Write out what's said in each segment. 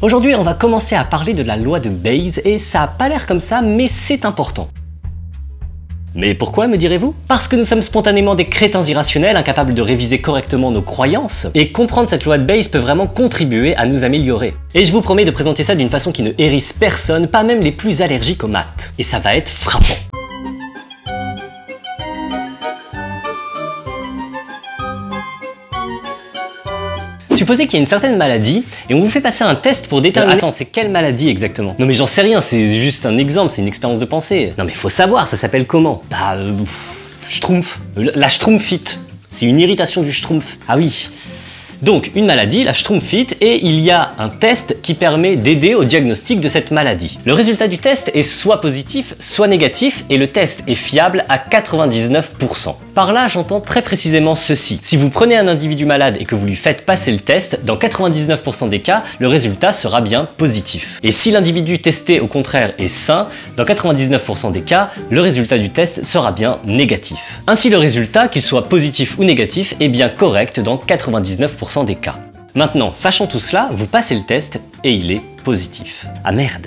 Aujourd'hui, on va commencer à parler de la loi de Bayes et ça a pas l'air comme ça, mais c'est important. Mais pourquoi, me direz-vous? Parce que nous sommes spontanément des crétins irrationnels, incapables de réviser correctement nos croyances, et comprendre cette loi de Bayes peut vraiment contribuer à nous améliorer. Et je vous promets de présenter ça d'une façon qui ne hérisse personne, pas même les plus allergiques aux maths. Et ça va être frappant. Supposez qu'il y a une certaine maladie et on vous fait passer un test pour déterminer. Attends, c'est quelle maladie exactement? Non mais j'en sais rien, c'est juste un exemple, c'est une expérience de pensée. Non mais faut savoir, ça s'appelle comment? Bah, euh, schtroumpf. La schtroumpfite. C'est une irritation du schtroumpf. Ah oui. Donc, une maladie, la Schtroumpfite, et il y a un test qui permet d'aider au diagnostic de cette maladie. Le résultat du test est soit positif, soit négatif, et le test est fiable à 99%. Par là, j'entends très précisément ceci. Si vous prenez un individu malade et que vous lui faites passer le test, dans 99% des cas, le résultat sera bien positif. Et si l'individu testé au contraire est sain, dans 99% des cas, le résultat du test sera bien négatif. Ainsi, le résultat, qu'il soit positif ou négatif, est bien correct dans 99% des cas. Maintenant, sachant tout cela, vous passez le test et il est positif. Ah merde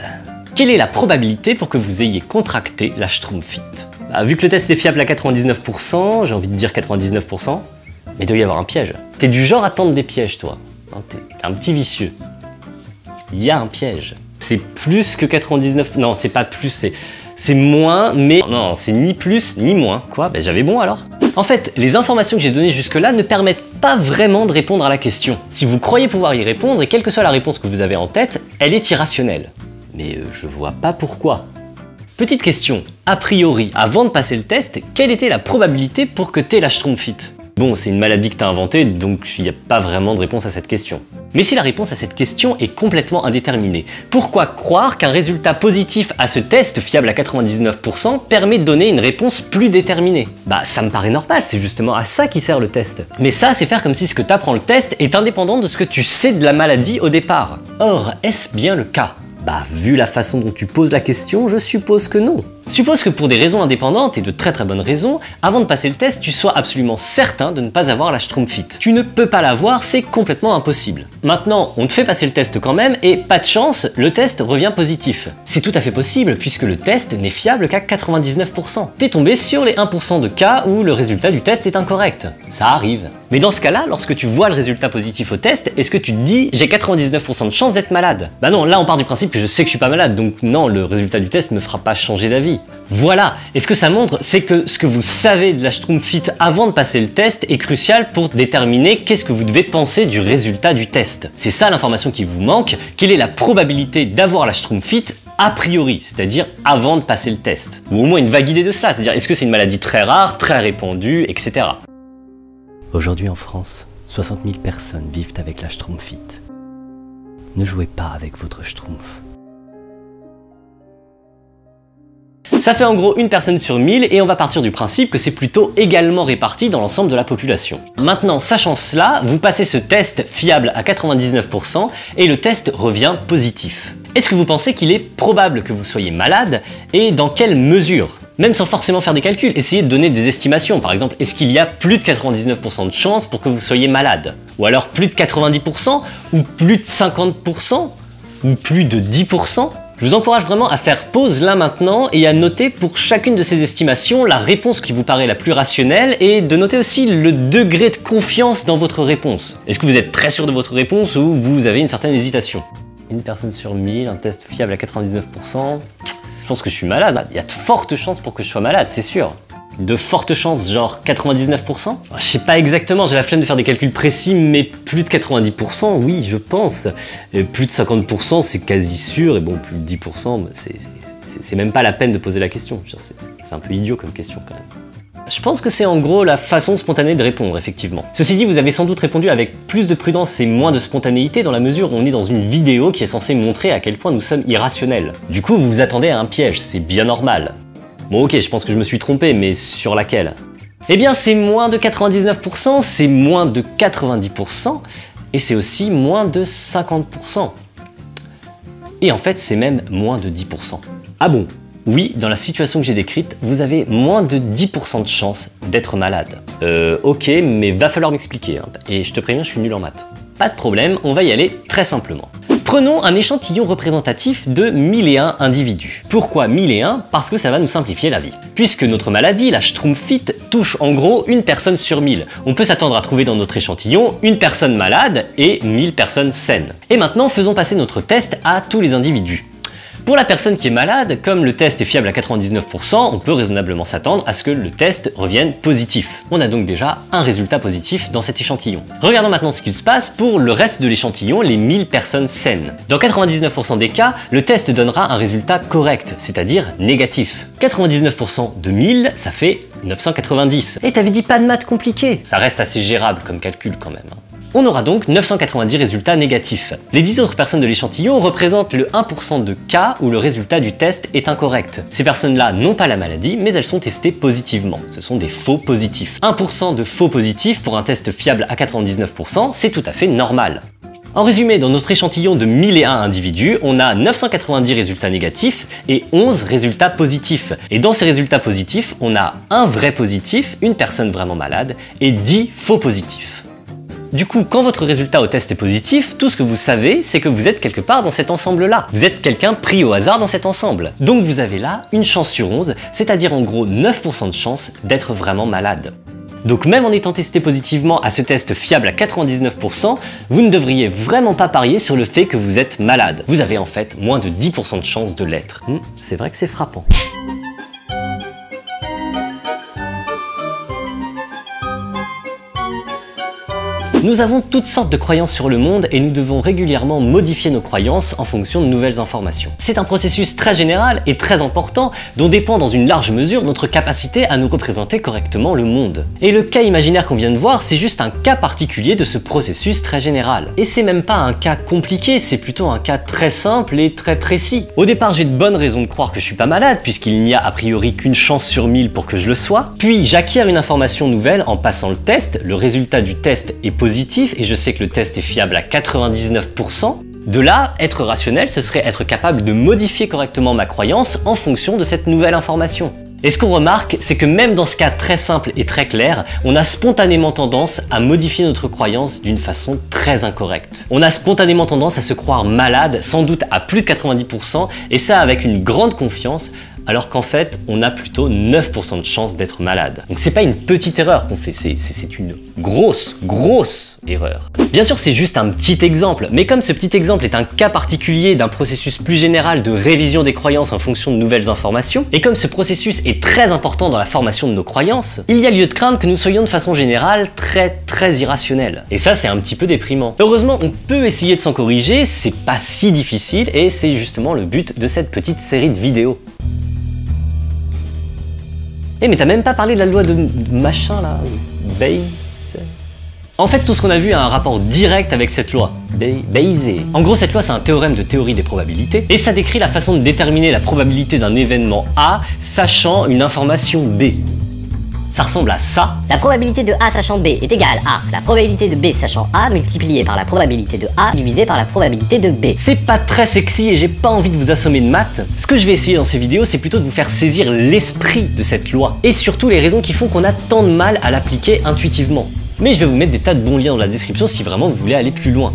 Quelle est la probabilité pour que vous ayez contracté la Schtroumpfite? Bah, vu que le test est fiable à 99%, j'ai envie de dire 99%, mais il doit y avoir un piège. T'es du genre à tendre des pièges, toi. Hein, t'es un petit vicieux. Il y a un piège. C'est plus que 99... Non, c'est pas plus, c'est... C'est moins, mais non, c'est ni plus ni moins. Quoi? Ben j'avais bon alors En fait, les informations que j'ai données jusque-là ne permettent pas vraiment de répondre à la question. Si vous croyez pouvoir y répondre, et quelle que soit la réponse que vous avez en tête, elle est irrationnelle. Mais euh, je vois pas pourquoi. Petite question, a priori, avant de passer le test, quelle était la probabilité pour que la Schtroumpfite Bon, c'est une maladie que t'as inventée, donc il n'y a pas vraiment de réponse à cette question. Mais si la réponse à cette question est complètement indéterminée, pourquoi croire qu'un résultat positif à ce test fiable à 99% permet de donner une réponse plus déterminée? Bah ça me paraît normal, c'est justement à ça qui sert le test. Mais ça, c'est faire comme si ce que t'apprends le test est indépendant de ce que tu sais de la maladie au départ. Or, est-ce bien le cas? Bah, vu la façon dont tu poses la question, je suppose que non. Suppose que pour des raisons indépendantes et de très très bonnes raisons, avant de passer le test, tu sois absolument certain de ne pas avoir la Schtroumpfite. Tu ne peux pas l'avoir, c'est complètement impossible. Maintenant, on te fait passer le test quand même et pas de chance, le test revient positif. C'est tout à fait possible puisque le test n'est fiable qu'à 99%. T'es tombé sur les 1% de cas où le résultat du test est incorrect. Ça arrive. Mais dans ce cas-là, lorsque tu vois le résultat positif au test, est-ce que tu te dis j'ai 99% de chance d'être malade? Bah non, là on part du principe que je sais que je suis pas malade, donc non, le résultat du test me fera pas changer d'avis. Voilà, et ce que ça montre, c'est que ce que vous savez de la Schtroumpfite avant de passer le test est crucial pour déterminer qu'est-ce que vous devez penser du résultat du test. C'est ça l'information qui vous manque, quelle est la probabilité d'avoir la Schtroumpfite a priori, c'est-à-dire avant de passer le test. Ou au moins une vague idée de cela, c'est-à-dire est-ce que c'est une maladie très rare, très répandue, etc. Aujourd'hui en France, 60 000 personnes vivent avec la Schtroumpfite. Ne jouez pas avec votre Schtroumpf. Ça fait en gros une personne sur 1000 et on va partir du principe que c'est plutôt également réparti dans l'ensemble de la population. Maintenant, sachant cela, vous passez ce test fiable à 99% et le test revient positif. Est-ce que vous pensez qu'il est probable que vous soyez malade et dans quelle mesure? Même sans forcément faire des calculs, essayez de donner des estimations. Par exemple, est-ce qu'il y a plus de 99% de chances pour que vous soyez malade? Ou alors plus de 90% Ou plus de 50% Ou plus de 10% je vous encourage vraiment à faire pause là maintenant et à noter pour chacune de ces estimations la réponse qui vous paraît la plus rationnelle et de noter aussi le degré de confiance dans votre réponse. Est-ce que vous êtes très sûr de votre réponse ou vous avez une certaine hésitation? Une personne sur 1000, un test fiable à 99%. Je pense que je suis malade. Il y a de fortes chances pour que je sois malade, c'est sûr de fortes chances, genre 99% Je sais pas exactement, j'ai la flemme de faire des calculs précis, mais plus de 90%, oui, je pense. Et plus de 50%, c'est quasi sûr, et bon, plus de 10%, bah, c'est même pas la peine de poser la question. C'est un peu idiot comme question quand même. Je pense que c'est en gros la façon spontanée de répondre, effectivement. Ceci dit, vous avez sans doute répondu avec plus de prudence et moins de spontanéité dans la mesure où on est dans une vidéo qui est censée montrer à quel point nous sommes irrationnels. Du coup, vous vous attendez à un piège, c'est bien normal. Bon ok, je pense que je me suis trompé, mais sur laquelle? Eh bien c'est moins de 99%, c'est moins de 90%, et c'est aussi moins de 50%. Et en fait, c'est même moins de 10%. Ah bon? Oui, dans la situation que j'ai décrite, vous avez moins de 10% de chance d'être malade. Euh, ok, mais va falloir m'expliquer, hein. et je te préviens, je suis nul en maths. Pas de problème, on va y aller très simplement. Prenons un échantillon représentatif de 1001 individus. Pourquoi 1001 Parce que ça va nous simplifier la vie. Puisque notre maladie, la Schtroumpfite, touche en gros une personne sur 1000. On peut s'attendre à trouver dans notre échantillon une personne malade et 1000 personnes saines. Et maintenant, faisons passer notre test à tous les individus. Pour la personne qui est malade, comme le test est fiable à 99%, on peut raisonnablement s'attendre à ce que le test revienne positif. On a donc déjà un résultat positif dans cet échantillon. Regardons maintenant ce qu'il se passe pour le reste de l'échantillon, les 1000 personnes saines. Dans 99% des cas, le test donnera un résultat correct, c'est-à-dire négatif. 99% de 1000, ça fait 990. Et t'avais dit pas de maths compliquées Ça reste assez gérable comme calcul quand même. On aura donc 990 résultats négatifs. Les 10 autres personnes de l'échantillon représentent le 1% de cas où le résultat du test est incorrect. Ces personnes-là n'ont pas la maladie, mais elles sont testées positivement. Ce sont des faux positifs. 1% de faux positifs pour un test fiable à 99%, c'est tout à fait normal. En résumé, dans notre échantillon de 1001 individus, on a 990 résultats négatifs et 11 résultats positifs. Et dans ces résultats positifs, on a un vrai positif, une personne vraiment malade, et 10 faux positifs. Du coup, quand votre résultat au test est positif, tout ce que vous savez, c'est que vous êtes quelque part dans cet ensemble-là. Vous êtes quelqu'un pris au hasard dans cet ensemble. Donc vous avez là une chance sur 11, c'est-à-dire en gros 9% de chance d'être vraiment malade. Donc même en étant testé positivement à ce test fiable à 99%, vous ne devriez vraiment pas parier sur le fait que vous êtes malade. Vous avez en fait moins de 10% de chance de l'être. Hmm, c'est vrai que c'est frappant. Nous avons toutes sortes de croyances sur le monde et nous devons régulièrement modifier nos croyances en fonction de nouvelles informations. C'est un processus très général et très important dont dépend dans une large mesure notre capacité à nous représenter correctement le monde. Et le cas imaginaire qu'on vient de voir, c'est juste un cas particulier de ce processus très général. Et c'est même pas un cas compliqué, c'est plutôt un cas très simple et très précis. Au départ, j'ai de bonnes raisons de croire que je suis pas malade puisqu'il n'y a a priori qu'une chance sur mille pour que je le sois. Puis j'acquiers une information nouvelle en passant le test, le résultat du test est positif et je sais que le test est fiable à 99%, de là, être rationnel, ce serait être capable de modifier correctement ma croyance en fonction de cette nouvelle information. Et ce qu'on remarque, c'est que même dans ce cas très simple et très clair, on a spontanément tendance à modifier notre croyance d'une façon très incorrecte. On a spontanément tendance à se croire malade, sans doute à plus de 90%, et ça avec une grande confiance, alors qu'en fait, on a plutôt 9% de chance d'être malade. Donc c'est pas une petite erreur qu'on fait, c'est une grosse, grosse erreur. Bien sûr, c'est juste un petit exemple, mais comme ce petit exemple est un cas particulier d'un processus plus général de révision des croyances en fonction de nouvelles informations, et comme ce processus est très important dans la formation de nos croyances, il y a lieu de craindre que nous soyons de façon générale très très irrationnels. Et ça, c'est un petit peu déprimant. Heureusement, on peut essayer de s'en corriger, c'est pas si difficile, et c'est justement le but de cette petite série de vidéos. Eh mais t'as même pas parlé de la loi de machin là, Bayes. En fait, tout ce qu'on a vu a un rapport direct avec cette loi, Bayes. En gros, cette loi, c'est un théorème de théorie des probabilités, et ça décrit la façon de déterminer la probabilité d'un événement A, sachant une information B. Ça ressemble à ça. La probabilité de A sachant B est égale à la probabilité de B sachant A multipliée par la probabilité de A divisée par la probabilité de B. C'est pas très sexy et j'ai pas envie de vous assommer de maths. Ce que je vais essayer dans ces vidéos, c'est plutôt de vous faire saisir l'esprit de cette loi et surtout les raisons qui font qu'on a tant de mal à l'appliquer intuitivement. Mais je vais vous mettre des tas de bons liens dans la description si vraiment vous voulez aller plus loin.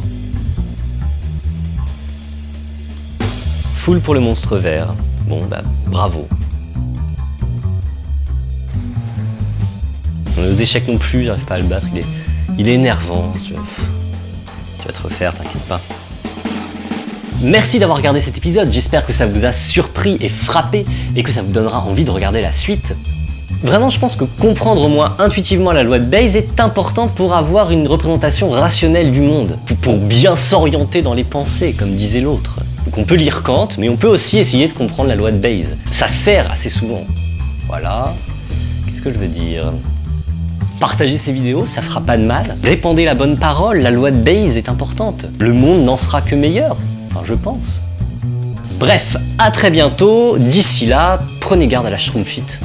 Full pour le monstre vert. Bon bah bravo. Aux échecs non plus, j'arrive pas à le battre, il est, il est énervant. Tu, vas te refaire, t'inquiète pas. Merci d'avoir regardé cet épisode, j'espère que ça vous a surpris et frappé et que ça vous donnera envie de regarder la suite. Vraiment, je pense que comprendre au moins intuitivement la loi de Bayes est important pour avoir une représentation rationnelle du monde, pour bien s'orienter dans les pensées, comme disait l'autre. Donc on peut lire Kant, mais on peut aussi essayer de comprendre la loi de Bayes. Ça sert assez souvent. Voilà. Qu'est-ce que je veux dire? Partagez ces vidéos, ça fera pas de mal. Répandez la bonne parole, la loi de Bayes est importante. Le monde n'en sera que meilleur, enfin je pense. Bref, à très bientôt. D'ici là, prenez garde à la Schtroumpfite.